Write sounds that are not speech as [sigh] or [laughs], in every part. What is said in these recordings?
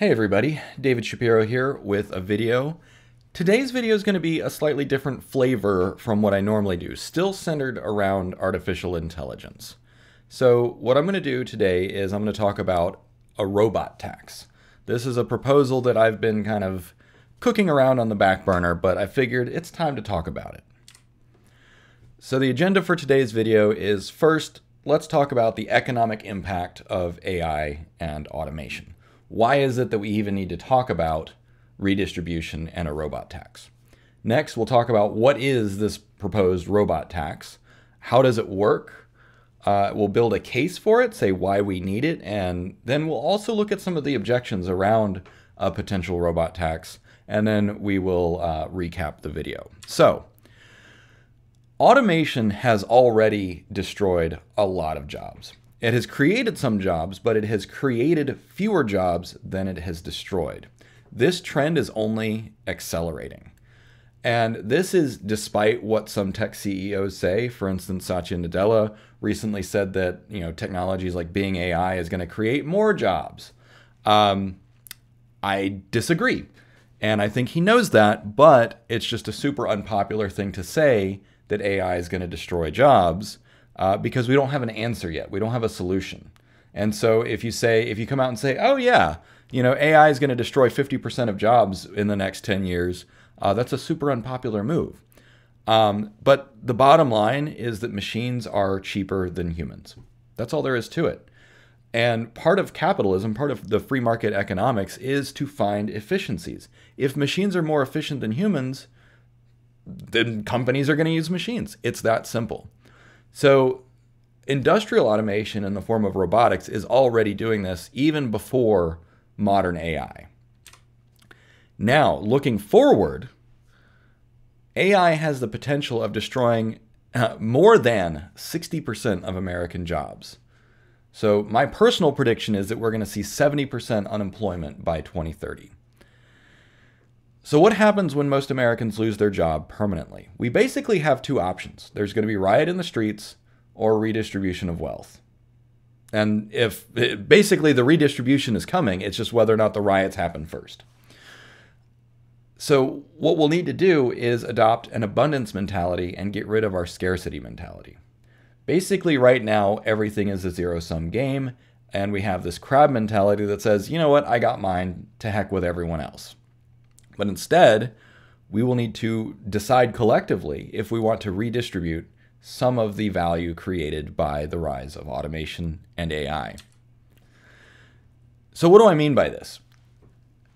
Hey everybody, David Shapiro here with a video. Today's video is going to be a slightly different flavor from what I normally do, still centered around artificial intelligence. So what I'm going to do today is I'm going to talk about a robot tax. This is a proposal that I've been kind of cooking around on the back burner, but I figured it's time to talk about it. So the agenda for today's video is first, let's talk about the economic impact of AI and automation why is it that we even need to talk about redistribution and a robot tax? Next, we'll talk about what is this proposed robot tax? How does it work? Uh, we'll build a case for it, say why we need it, and then we'll also look at some of the objections around a potential robot tax, and then we will uh, recap the video. So, automation has already destroyed a lot of jobs. It has created some jobs, but it has created fewer jobs than it has destroyed. This trend is only accelerating. And this is despite what some tech CEOs say. For instance, Satya Nadella recently said that you know technologies like Bing AI is going to create more jobs. Um, I disagree, and I think he knows that. But it's just a super unpopular thing to say that AI is going to destroy jobs uh, because we don't have an answer yet. We don't have a solution. And so if you say, if you come out and say, oh, yeah, you know, AI is going to destroy 50% of jobs in the next 10 years, uh, that's a super unpopular move. Um, but the bottom line is that machines are cheaper than humans. That's all there is to it. And part of capitalism, part of the free market economics, is to find efficiencies. If machines are more efficient than humans, then companies are going to use machines. It's that simple. So, industrial automation in the form of robotics is already doing this even before modern AI. Now, looking forward, AI has the potential of destroying uh, more than 60% of American jobs. So, my personal prediction is that we're going to see 70% unemployment by 2030. So, what happens when most Americans lose their job permanently? We basically have two options there's going to be riot in the streets or redistribution of wealth. And if basically the redistribution is coming, it's just whether or not the riots happen first. So, what we'll need to do is adopt an abundance mentality and get rid of our scarcity mentality. Basically, right now, everything is a zero sum game, and we have this crab mentality that says, you know what, I got mine, to heck with everyone else. But instead, we will need to decide collectively if we want to redistribute some of the value created by the rise of automation and AI. So, what do I mean by this?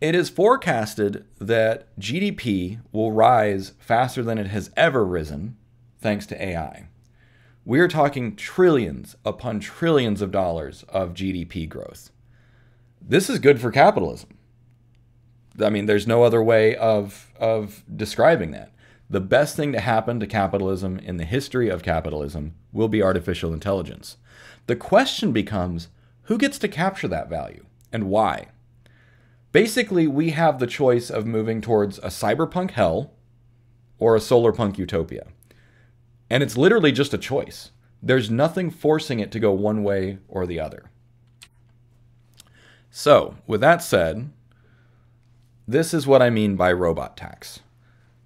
It is forecasted that GDP will rise faster than it has ever risen thanks to AI. We are talking trillions upon trillions of dollars of GDP growth. This is good for capitalism. I mean, there's no other way of of describing that. The best thing to happen to capitalism in the history of capitalism will be artificial intelligence. The question becomes who gets to capture that value and why? Basically, we have the choice of moving towards a cyberpunk hell or a solarpunk utopia. And it's literally just a choice. There's nothing forcing it to go one way or the other. So, with that said, this is what I mean by robot tax.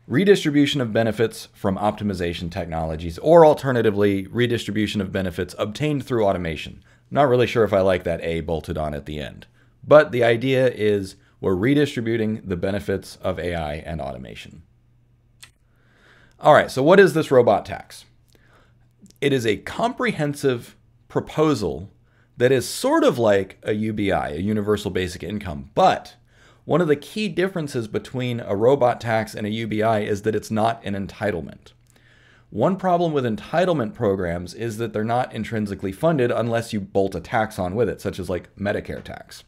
Redistribution of benefits from optimization technologies, or alternatively, redistribution of benefits obtained through automation. Not really sure if I like that A bolted on at the end. But the idea is we're redistributing the benefits of AI and automation. All right, so what is this robot tax? It is a comprehensive proposal that is sort of like a UBI, a universal basic income, but one of the key differences between a robot tax and a UBI is that it's not an entitlement. One problem with entitlement programs is that they're not intrinsically funded unless you bolt a tax on with it, such as like Medicare tax.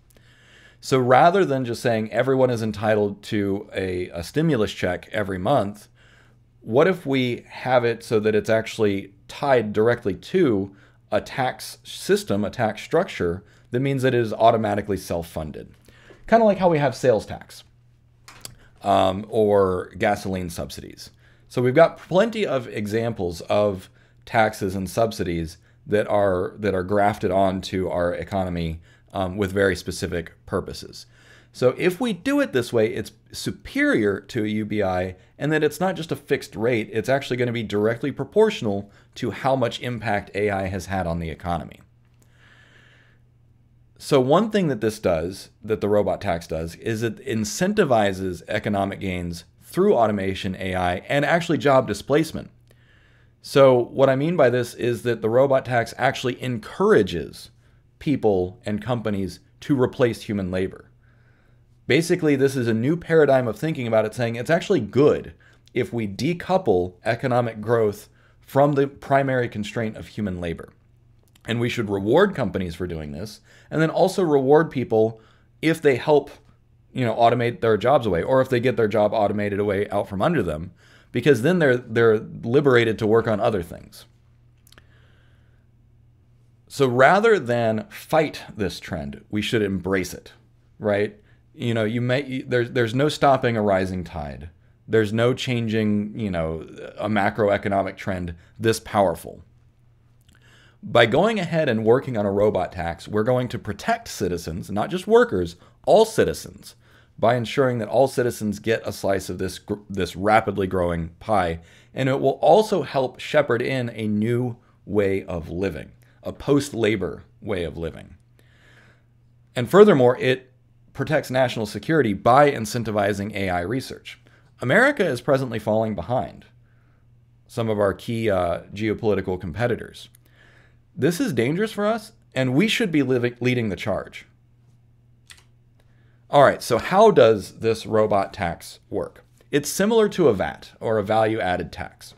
So rather than just saying everyone is entitled to a, a stimulus check every month, what if we have it so that it's actually tied directly to a tax system, a tax structure that means that it is automatically self funded? Kind of like how we have sales tax um, or gasoline subsidies. So we've got plenty of examples of taxes and subsidies that are that are grafted onto our economy um, with very specific purposes. So if we do it this way, it's superior to a UBI, and that it's not just a fixed rate, it's actually going to be directly proportional to how much impact AI has had on the economy. So, one thing that this does, that the robot tax does, is it incentivizes economic gains through automation, AI, and actually job displacement. So, what I mean by this is that the robot tax actually encourages people and companies to replace human labor. Basically, this is a new paradigm of thinking about it, saying it's actually good if we decouple economic growth from the primary constraint of human labor. And we should reward companies for doing this, and then also reward people if they help, you know, automate their jobs away, or if they get their job automated away out from under them, because then they're they're liberated to work on other things. So rather than fight this trend, we should embrace it, right? you know you may there's there's no stopping a rising tide there's no changing you know a macroeconomic trend this powerful by going ahead and working on a robot tax we're going to protect citizens not just workers all citizens by ensuring that all citizens get a slice of this this rapidly growing pie and it will also help shepherd in a new way of living a post labor way of living and furthermore it protects national security by incentivizing AI research. America is presently falling behind some of our key uh, geopolitical competitors. This is dangerous for us, and we should be living, leading the charge. All right, so how does this robot tax work? It's similar to a VAT or a value added tax.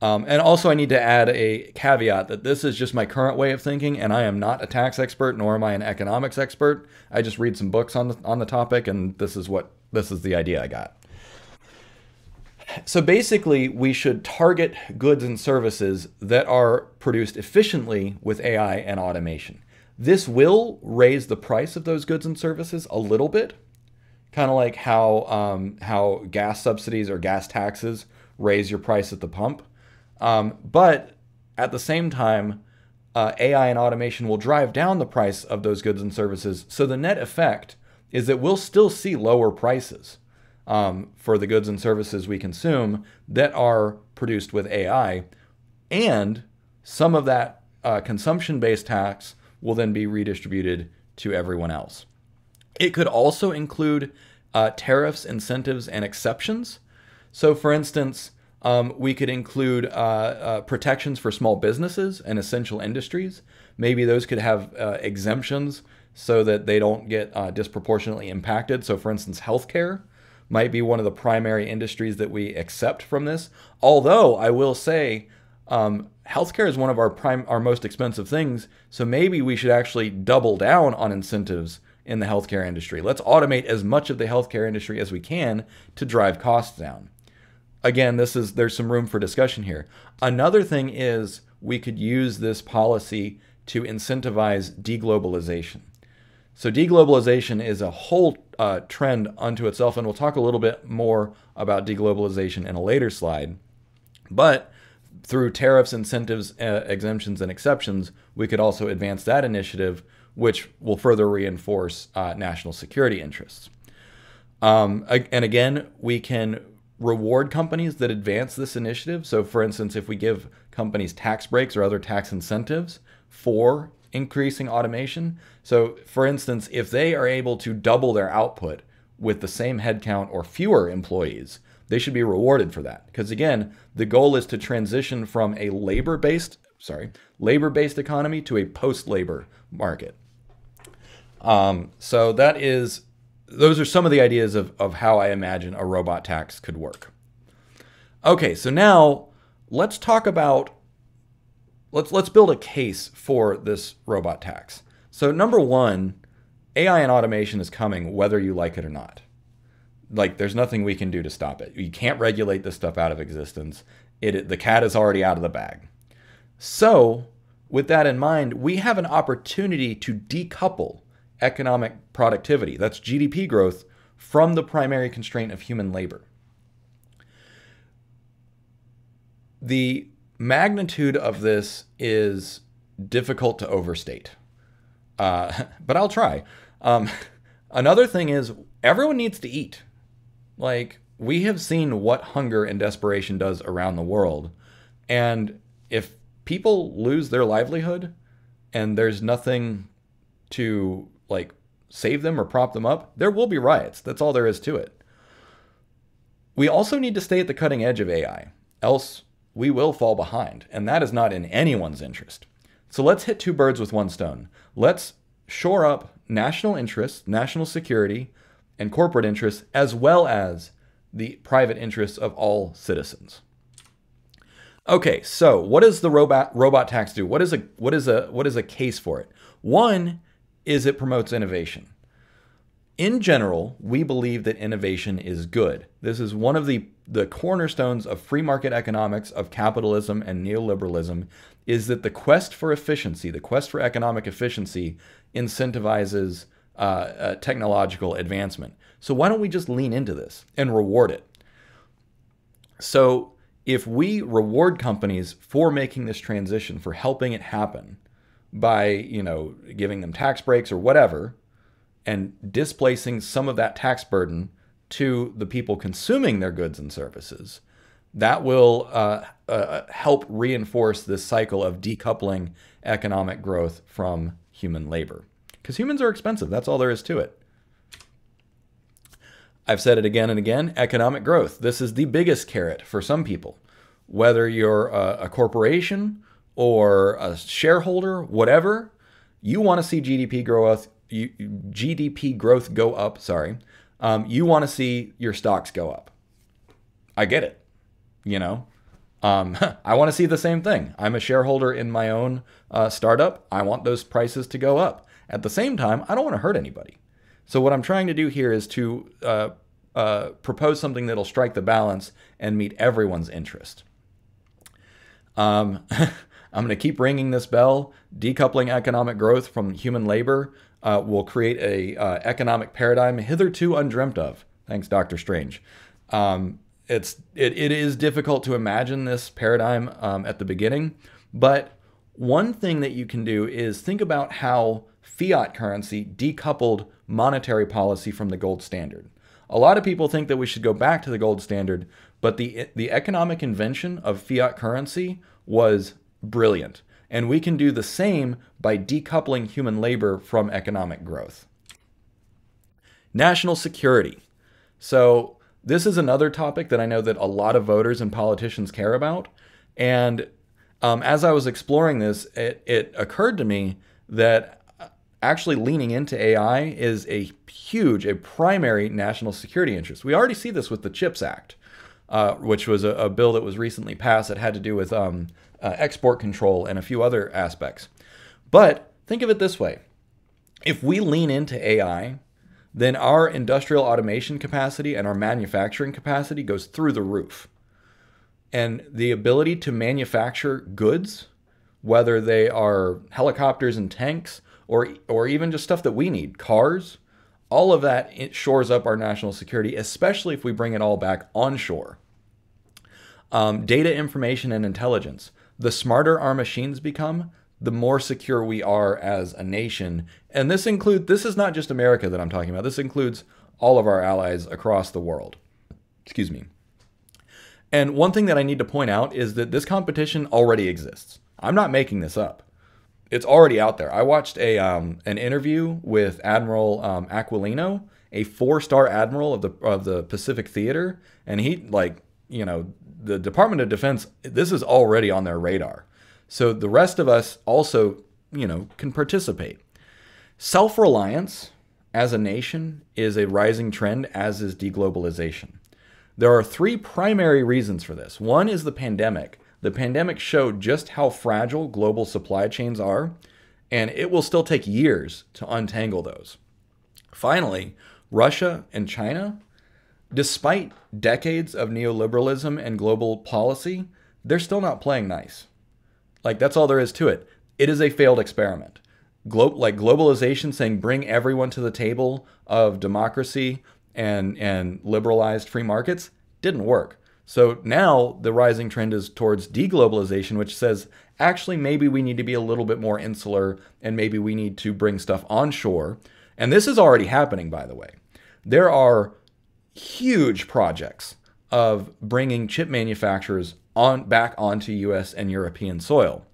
Um, and also, I need to add a caveat that this is just my current way of thinking, and I am not a tax expert, nor am I an economics expert. I just read some books on the, on the topic, and this is what this is the idea I got. So basically, we should target goods and services that are produced efficiently with AI and automation. This will raise the price of those goods and services a little bit, kind of like how um, how gas subsidies or gas taxes raise your price at the pump. Um, but at the same time, uh, AI and automation will drive down the price of those goods and services. So the net effect is that we'll still see lower prices um, for the goods and services we consume that are produced with AI. And some of that uh, consumption based tax will then be redistributed to everyone else. It could also include uh, tariffs, incentives, and exceptions. So, for instance, um, we could include uh, uh, protections for small businesses and essential industries. Maybe those could have uh, exemptions so that they don't get uh, disproportionately impacted. So, for instance, healthcare might be one of the primary industries that we accept from this. Although I will say, um, healthcare is one of our prime, our most expensive things. So maybe we should actually double down on incentives in the healthcare industry. Let's automate as much of the healthcare industry as we can to drive costs down again, this is there's some room for discussion here. Another thing is we could use this policy to incentivize deglobalization. So deglobalization is a whole uh, trend unto itself, and we'll talk a little bit more about deglobalization in a later slide. But through tariffs, incentives, uh, exemptions, and exceptions, we could also advance that initiative, which will further reinforce uh, national security interests. Um, and again, we can reward companies that advance this initiative. So, for instance, if we give companies tax breaks or other tax incentives for increasing automation. So, for instance, if they are able to double their output with the same headcount or fewer employees, they should be rewarded for that. Because again, the goal is to transition from a labor-based, sorry, labor-based economy to a post-labor market. Um, so that is those are some of the ideas of, of how I imagine a robot tax could work. Okay, so now let's talk about let's let's build a case for this robot tax. So number one, AI and automation is coming whether you like it or not. Like there's nothing we can do to stop it. You can't regulate this stuff out of existence. It the cat is already out of the bag. So, with that in mind, we have an opportunity to decouple economic productivity, that's GDP growth, from the primary constraint of human labor. The magnitude of this is difficult to overstate, uh, [laughs] but I'll try. Um, [laughs] Another thing is everyone needs to eat. Like we have seen what hunger and desperation does around the world. And if people lose their livelihood and there's nothing to like save them or prop them up, there will be riots. That's all there is to it. We also need to stay at the cutting edge of AI, else we will fall behind, and that is not in anyone's interest. So let's hit two birds with one stone. Let's shore up national interests, national security, and corporate interests, as well as the private interests of all citizens. Okay, so what does the robot robot tax do? What is a what is a what is a case for it? One is it promotes innovation. In general, we believe that innovation is good. This is one of the, the cornerstones of free market economics, of capitalism and neoliberalism, is that the quest for efficiency, the quest for economic efficiency, incentivizes uh, uh, technological advancement. So why don't we just lean into this and reward it? So if we reward companies for making this transition, for helping it happen, by, you know, giving them tax breaks or whatever and displacing some of that tax burden to the people consuming their goods and services, that will uh, uh, help reinforce this cycle of decoupling economic growth from human labor. Because humans are expensive, that's all there is to it. I've said it again and again economic growth. This is the biggest carrot for some people. Whether you're a, a corporation or a shareholder, whatever, you want to see GDP growth, GDP growth go up. Sorry, um, you want to see your stocks go up. I get it. You know, um, [laughs] I want to see the same thing. I'm a shareholder in my own uh, startup. I want those prices to go up. At the same time, I don't want to hurt anybody. So what I'm trying to do here is to uh, uh, propose something that'll strike the balance and meet everyone's interest. Um, [laughs] I'm going to keep ringing this bell. Decoupling economic growth from human labor uh, will create a uh, economic paradigm hitherto undreamt of. Thanks, Doctor Strange. Um, it's it, it is difficult to imagine this paradigm um, at the beginning, but one thing that you can do is think about how fiat currency decoupled monetary policy from the gold standard. A lot of people think that we should go back to the gold standard, but the the economic invention of fiat currency was brilliant. And we can do the same by decoupling human labor from economic growth. National security. So, this is another topic that I know that a lot of voters and politicians care about. And um, as I was exploring this, it, it occurred to me that actually leaning into AI is a huge, a primary national security interest. We already see this with the CHIPS Act, uh, which was a, a, bill that was recently passed that had to do with um, uh, export control, and a few other aspects. But think of it this way if we lean into AI, then our industrial automation capacity and our manufacturing capacity goes through the roof. And the ability to manufacture goods, whether they are helicopters and tanks or, or even just stuff that we need, cars, all of that shores up our national security, especially if we bring it all back onshore. Um, data information and intelligence the smarter our machines become, the more secure we are as a nation. And this include this is not just America that I'm talking about. This includes all of our allies across the world. Excuse me. And one thing that I need to point out is that this competition already exists. I'm not making this up. It's already out there. I watched a um, an interview with Admiral um, Aquilino, a four-star admiral of the of the Pacific Theater, and he like you know the Department of Defense, this is already on their radar. So the rest of us also, you know, can participate. Self reliance as a nation is a rising trend, as is deglobalization. There are three primary reasons for this. One is the pandemic. The pandemic showed just how fragile global supply chains are, and it will still take years to untangle those. Finally, Russia and China despite decades of neoliberalism and global policy, they're still not playing nice. Like that's all there is to it. It is a failed experiment. Glo- like globalization saying bring everyone to the table of democracy and and liberalized free markets didn't work. So now the rising trend is towards deglobalization, which says actually maybe we need to be a little bit more insular and maybe we need to bring stuff onshore And this is already happening, by the way. There are huge projects of bringing chip manufacturers on back onto US and European soil.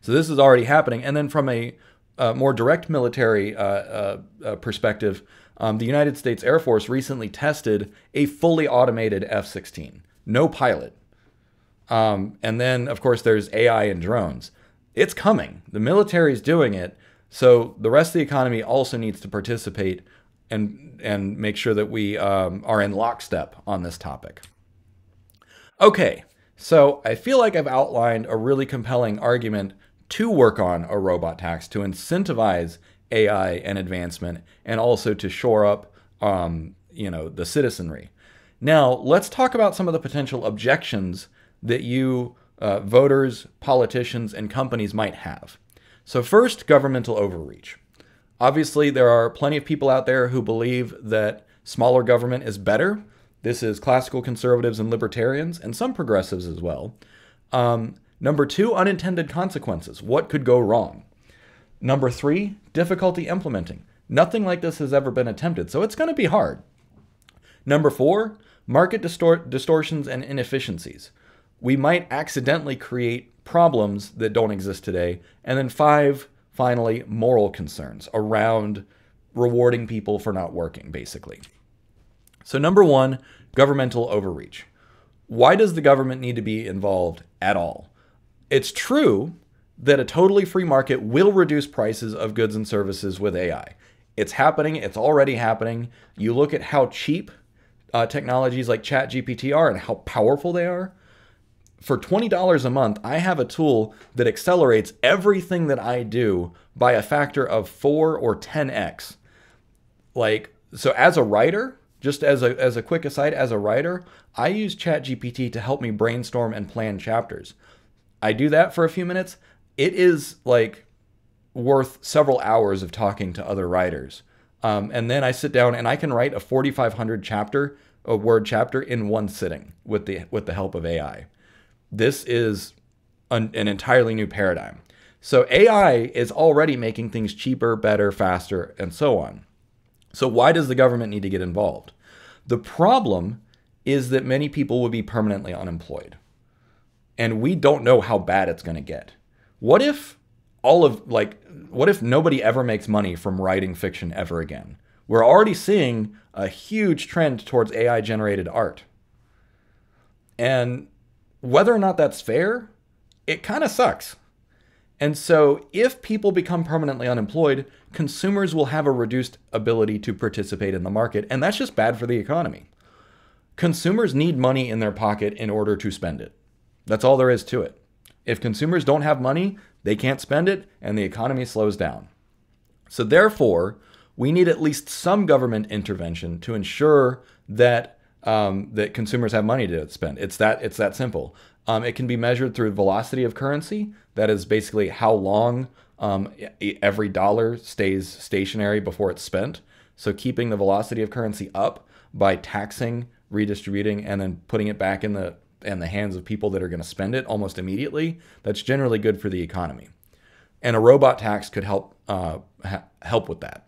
So this is already happening. And then from a uh, more direct military uh, uh, uh perspective, um, the United States Air Force recently tested a fully automated F 16, no pilot. Um, and then, of course, there's AI and drones. It's coming. The military is doing it. So the rest of the economy also needs to participate and and make sure that we um, are in lockstep on this topic. Okay, so I feel like I've outlined a really compelling argument to work on a robot tax to incentivize AI and advancement, and also to shore up, um, you know, the citizenry. Now, let's talk about some of the potential objections that you uh, voters, politicians, and companies might have. So, first, governmental overreach. Obviously, there are plenty of people out there who believe that smaller government is better. This is classical conservatives and libertarians, and some progressives as well. Um, number two, unintended consequences. What could go wrong? Number three, difficulty implementing. Nothing like this has ever been attempted, so it's going to be hard. Number four, market distort- distortions and inefficiencies. We might accidentally create problems that don't exist today. And then five, finally, moral concerns around rewarding people for not working, basically. So, number one, governmental overreach. Why does the government need to be involved at all? It's true that a totally free market will reduce prices of goods and services with AI. It's happening, it's already happening. You look at how cheap uh, technologies like ChatGPT are and how powerful they are. For $20 a month, I have a tool that accelerates everything that I do by a factor of 4 or 10x. Like so as a writer, just as a as a quick aside, as a writer, I use ChatGPT to help me brainstorm and plan chapters. I do that for a few minutes it is like worth several hours of talking to other writers. Um, and then I sit down and I can write a 4,500 chapter, a word chapter in one sitting with the with the help of AI. This is an, an entirely new paradigm. So AI is already making things cheaper, better, faster, and so on. So why does the government need to get involved? The problem is that many people will be permanently unemployed. And we don't know how bad it's going to get. What if all of like what if nobody ever makes money from writing fiction ever again? We're already seeing a huge trend towards AI generated art. And whether or not that's fair, it kind of sucks. And so, if people become permanently unemployed, consumers will have a reduced ability to participate in the market, and that's just bad for the economy. Consumers need money in their pocket in order to spend it. That's all there is to it. If consumers don't have money, they can't spend it, and the economy slows down. So, therefore, we need at least some government intervention to ensure that um, that consumers have money to spend. It's that it's that simple. Um, it can be measured through velocity of currency. That is basically how long um, every dollar stays stationary before it's spent. So keeping the velocity of currency up by taxing, redistributing, and then putting it back in the and the hands of people that are going to spend it almost immediately, that's generally good for the economy. And a robot tax could help uh, ha- help with that.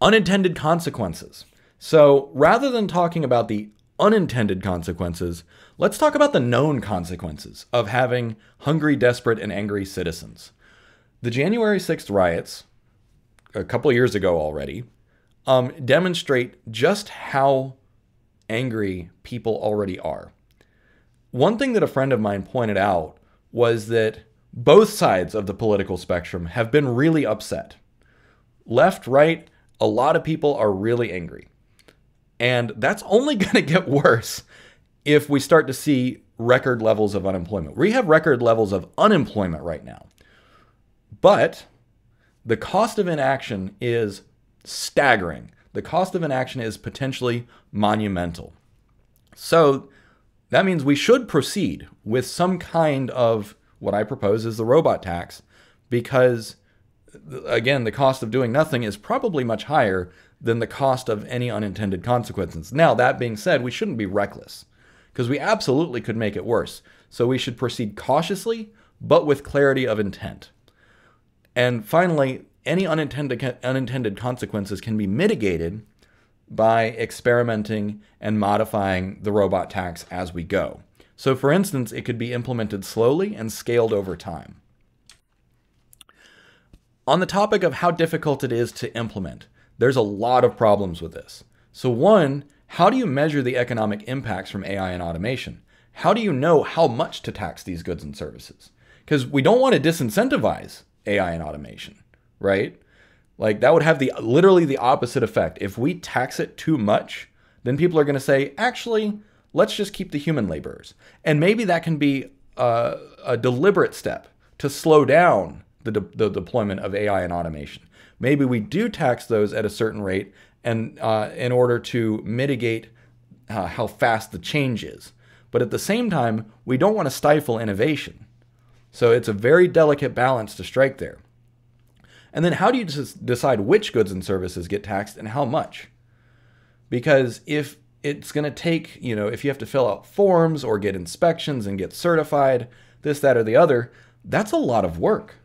Unintended consequences. So rather than talking about the unintended consequences, let's talk about the known consequences of having hungry, desperate, and angry citizens. The January 6th riots, a couple years ago already, um, demonstrate just how angry people already are. One thing that a friend of mine pointed out was that both sides of the political spectrum have been really upset. Left, right, a lot of people are really angry. And that's only [laughs] going to get worse if we start to see record levels of unemployment. We have record levels of unemployment right now. But the cost of inaction is staggering. The cost of inaction is potentially monumental. So that means we should proceed with some kind of what I propose is the robot tax because again, the cost of doing nothing is probably much higher than the cost of any unintended consequences. Now, that being said, we shouldn't be reckless because we absolutely could make it worse. So we should proceed cautiously, but with clarity of intent. And finally, any unintended unintended consequences can be mitigated by experimenting and modifying the robot tax as we go. So, for instance, it could be implemented slowly and scaled over time. On the topic of how difficult it is to implement, there's a lot of problems with this. So, one, how do you measure the economic impacts from AI and automation? How do you know how much to tax these goods and services? Because we don't want to disincentivize AI and automation, right? Like that would have the literally the opposite effect. If we tax it too much, then people are going to say, actually, let's just keep the human laborers. And maybe that can be a, a deliberate step to slow down the, de- the deployment of AI and automation. Maybe we do tax those at a certain rate, and uh, in order to mitigate uh, how fast the change is. But at the same time, we don't want to stifle innovation. So it's a very delicate balance to strike there. And then how do you decide which goods and services get taxed and how much? Because if it's going to take, you know, if you have to fill out forms or get inspections and get certified, this, that, or the other, that's a lot of work.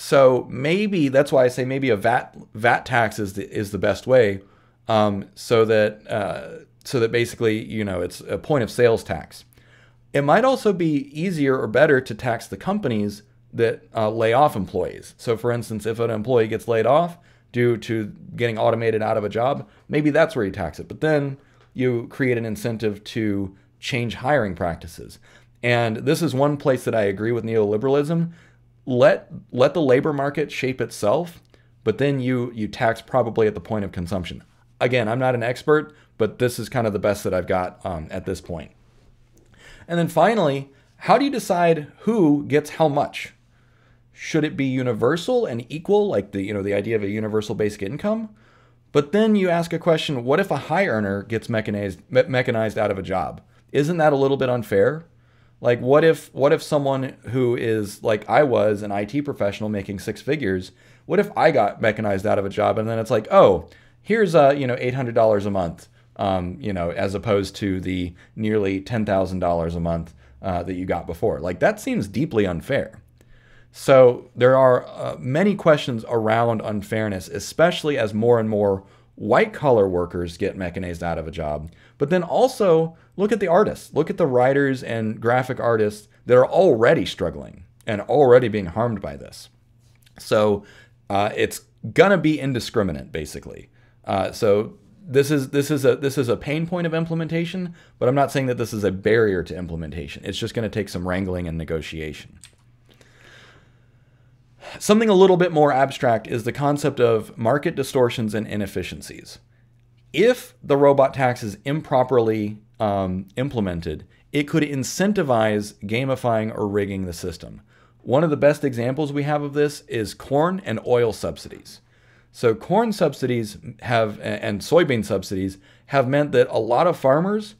So maybe that's why I say maybe a VAT VAT tax is the, is the best way, um, so that uh, so that basically you know it's a point of sales tax. It might also be easier or better to tax the companies that uh, lay off employees. So, for instance, if an employee gets laid off due to getting automated out of a job, maybe that's where you tax it. But then you create an incentive to change hiring practices. And this is one place that I agree with neoliberalism. Let let the labor market shape itself, but then you you tax probably at the point of consumption. Again, I'm not an expert, but this is kind of the best that I've got um, at this point. And then finally, how do you decide who gets how much? should it be universal and equal like the you know the idea of a universal basic income but then you ask a question what if a high earner gets mechanized mechanized out of a job isn't that a little bit unfair like what if what if someone who is like I was an IT professional making six figures what if I got mechanized out of a job and then it's like oh here's uh you know $800 a month um, you know as opposed to the nearly $10,000 a month uh, that you got before like that seems deeply unfair so there are uh, many questions around unfairness, especially as more and more white collar workers get mechanized out of a job. But then also look at the artists, look at the writers and graphic artists that are already struggling and already being harmed by this. So uh, it's gonna be indiscriminate, basically. Uh, so this is this is a this is a pain point of implementation, but I'm not saying that this is a barrier to implementation. It's just going to take some wrangling and negotiation. Something a little bit more abstract is the concept of market distortions and inefficiencies. If the robot tax is improperly um, implemented, it could incentivize gamifying or rigging the system. One of the best examples we have of this is corn and oil subsidies. So, corn subsidies have and soybean subsidies have meant that a lot of farmers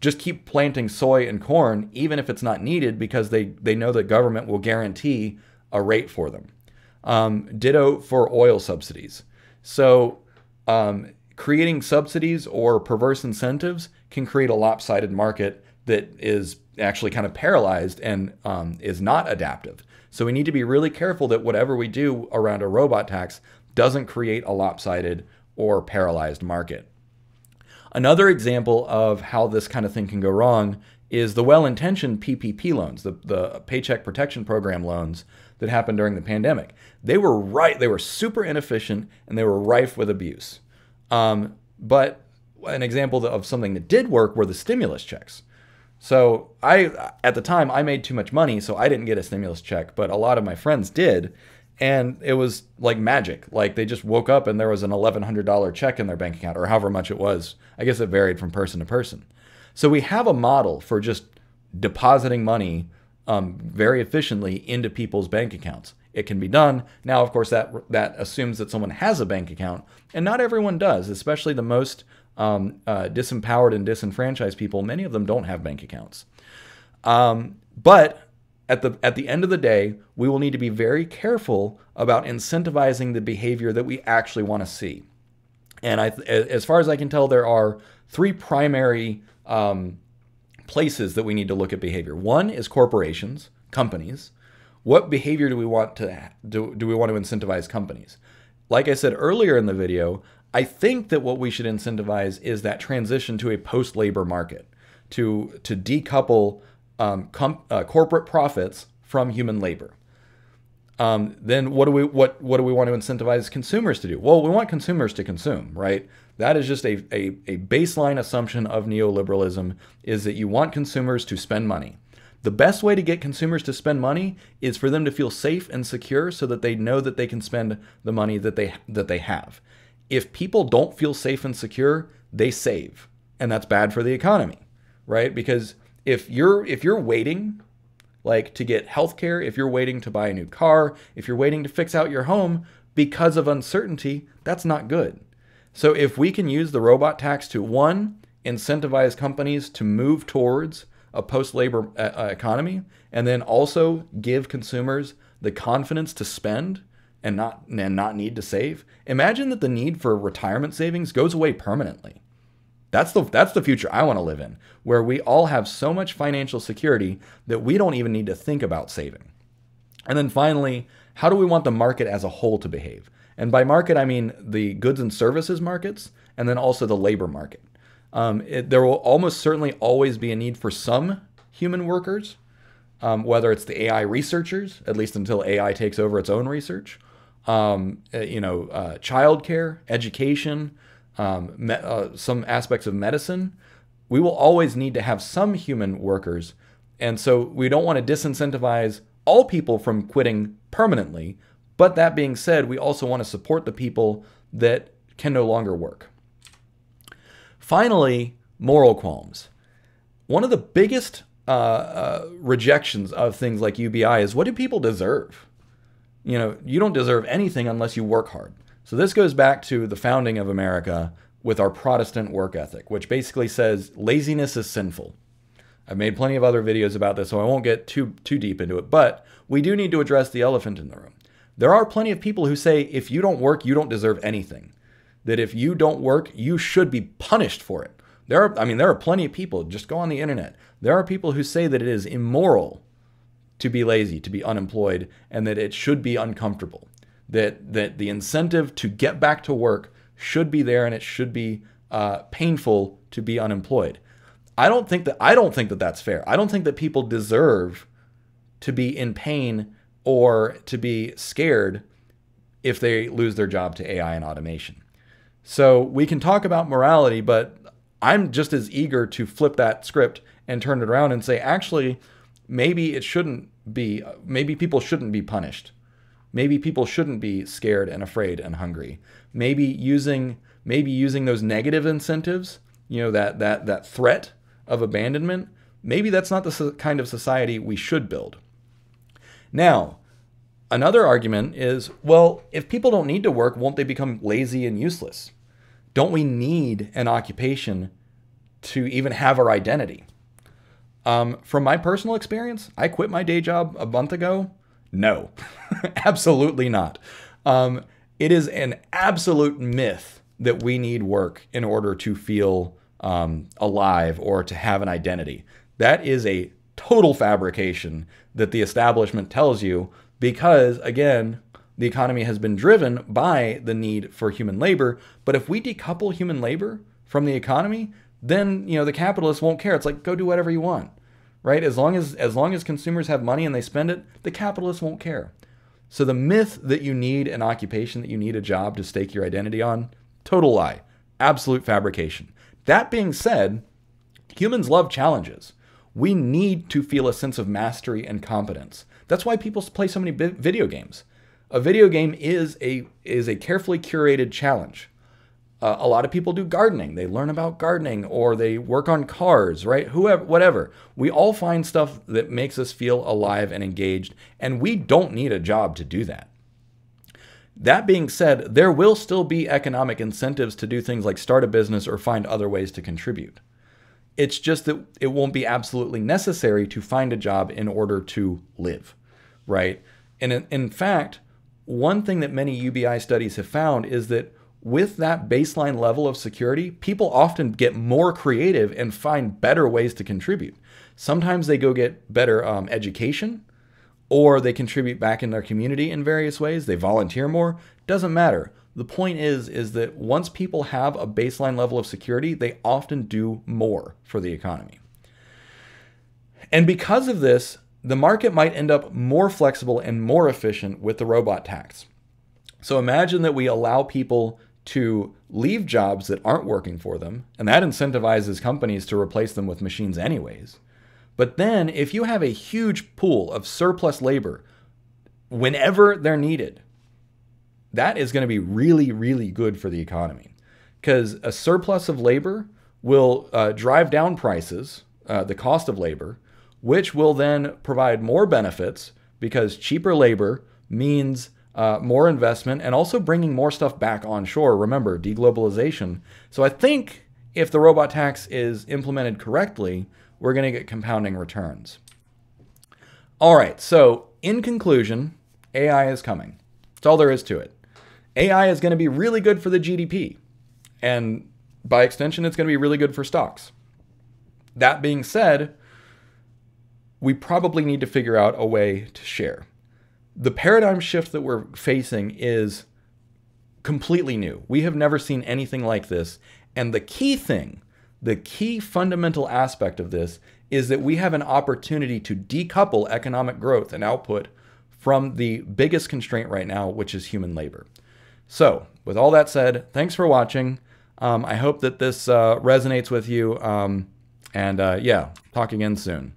just keep planting soy and corn even if it's not needed because they, they know that government will guarantee a rate for them. Um, ditto for oil subsidies. So, um, creating subsidies or perverse incentives can create a lopsided market that is actually kind of paralyzed and um, is not adaptive. So, we need to be really careful that whatever we do around a robot tax doesn't create a lopsided or paralyzed market. Another example of how this kind of thing can go wrong is the well intentioned PPP loans, the, the Paycheck Protection Program loans that happened during the pandemic. They were right, they were super inefficient and they were rife with abuse. Um, but an example of something that did work were the stimulus checks. So I, at the time, I made too much money, so I didn't get a stimulus check, but a lot of my friends did. And it was like magic. Like they just woke up and there was an $1,100 check in their bank account or however much it was. I guess it varied from person to person. So we have a model for just depositing money um, very efficiently into people's bank accounts. It can be done. Now, of course, that that assumes that someone has a bank account, and not everyone does. Especially the most um, uh, disempowered and disenfranchised people. Many of them don't have bank accounts. Um, but at the at the end of the day, we will need to be very careful about incentivizing the behavior that we actually want to see. And I, as far as I can tell, there are three primary um, places that we need to look at behavior. One is corporations, companies, What behavior do we want to do, do we want to incentivize companies? Like I said earlier in the video, I think that what we should incentivize is that transition to a post-labor market, to to decouple um, com- uh, corporate profits from human labor. Um, then what do we what what do we want to incentivize consumers to do? Well, we want consumers to consume, right? That is just a, a, a baseline assumption of neoliberalism is that you want consumers to spend money. The best way to get consumers to spend money is for them to feel safe and secure so that they know that they can spend the money that they that they have. If people don't feel safe and secure, they save. And that's bad for the economy, right? Because if you're if you're waiting like to get healthcare, if you're waiting to buy a new car, if you're waiting to fix out your home because of uncertainty, that's not good. So if we can use the robot tax to one, incentivize companies to move towards a post-labor uh, uh, economy and then also give consumers the confidence to spend and not and not need to save. Imagine that the need for retirement savings goes away permanently. That's the that's the future I want to live in, where we all have so much financial security that we don't even need to think about saving. And then finally, how do we want the market as a whole to behave? And by market, I mean the goods and services markets, and then also the labor market. Um, it, there will almost certainly always be a need for some human workers, um, whether it's the AI researchers, at least until AI takes over its own research, um, uh, you know, uh, childcare, education, um, me- uh, some aspects of medicine, we will always need to have some human workers. And so we don't want to disincentivize all people from quitting permanently. But that being said, we also want to support the people that can no longer work. Finally, moral qualms. One of the biggest uh, uh, rejections of things like UBI is what do people deserve? You know, you don't deserve anything unless you work hard. So this goes back to the founding of America with our Protestant work ethic, which basically says laziness is sinful. I've made plenty of other videos about this, so I won't get too too deep into it, but we do need to address the elephant in the room. There are plenty of people who say if you don't work, you don't deserve anything. That if you don't work, you should be punished for it. There are I mean there are plenty of people, just go on the internet. There are people who say that it is immoral to be lazy, to be unemployed, and that it should be uncomfortable that that the incentive to get back to work should be there and it should be uh, painful to be unemployed. I don't think that I don't think that that's fair. I don't think that people deserve to be in pain or to be scared if they lose their job to AI and automation. So we can talk about morality, but I'm just as eager to flip that script and turn it around and say actually maybe it shouldn't be maybe people shouldn't be punished Maybe people shouldn't be scared and afraid and hungry. Maybe using maybe using those negative incentives, you know, that that that threat of abandonment, maybe that's not the kind of society we should build. Now, another argument is, well, if people don't need to work, won't they become lazy and useless? Don't we need an occupation to even have our identity? Um, from my personal experience, I quit my day job a month ago no, [laughs] absolutely not. Um, it is an absolute myth that we need work in order to feel um, alive or to have an identity. That is a total fabrication that the establishment tells you because, again, the economy has been driven by the need for human labor. But if we decouple human labor from the economy, then you know the capitalists won't care. It's like go do whatever you want right? As long as as long as consumers have money and they spend it, the capitalists won't care. So the myth that you need an occupation, that you need a job to stake your identity on, total lie. Absolute fabrication. That being said, humans love challenges. We need to feel a sense of mastery and competence. That's why people play so many video games. A video game is a is a carefully curated challenge. Uh, a lot of people do gardening. They learn about gardening or they work on cars, right? Whoever, whatever. We all find stuff that makes us feel alive and engaged, and we don't need a job to do that. That being said, there will still be economic incentives to do things like start a business or find other ways to contribute. It's just that it won't be absolutely necessary to find a job in order to live, right? And in, in fact, one thing that many UBI studies have found is that with that baseline level of security, people often get more creative and find better ways to contribute. Sometimes they go get better um, education, or they contribute back in their community in various ways, they volunteer more, doesn't matter. The point is is that once people have a baseline level of security, they often do more for the economy. And because of this, the market might end up more flexible and more efficient with the robot tax. So imagine that we allow people to leave jobs that aren't working for them, and that incentivizes companies to replace them with machines anyways. But then, if you have a huge pool of surplus labor whenever they're needed, that is going to be really, really good for the economy. Because a surplus of labor will uh, drive down prices, uh, the cost of labor, which will then provide more benefits because cheaper labor means uh, more investment and also bringing more stuff back onshore. Remember, deglobalization. So I think if the robot tax is implemented correctly, we're going to get compounding returns. All right, so in conclusion, AI is coming. That's all there is to it. AI is going to be really good for the GDP. And by extension, it's going to be really good for stocks. That being said, we probably need to figure out a way to share. The paradigm shift that we're facing is completely new. We have never seen anything like this. And the key thing the key fundamental aspect of this is that we have an opportunity to decouple economic growth and output from the biggest constraint right now, which is human labor. So, with all that said, thanks for watching. Um, I hope that this uh, resonates with you. Um, and uh, yeah, talk again soon.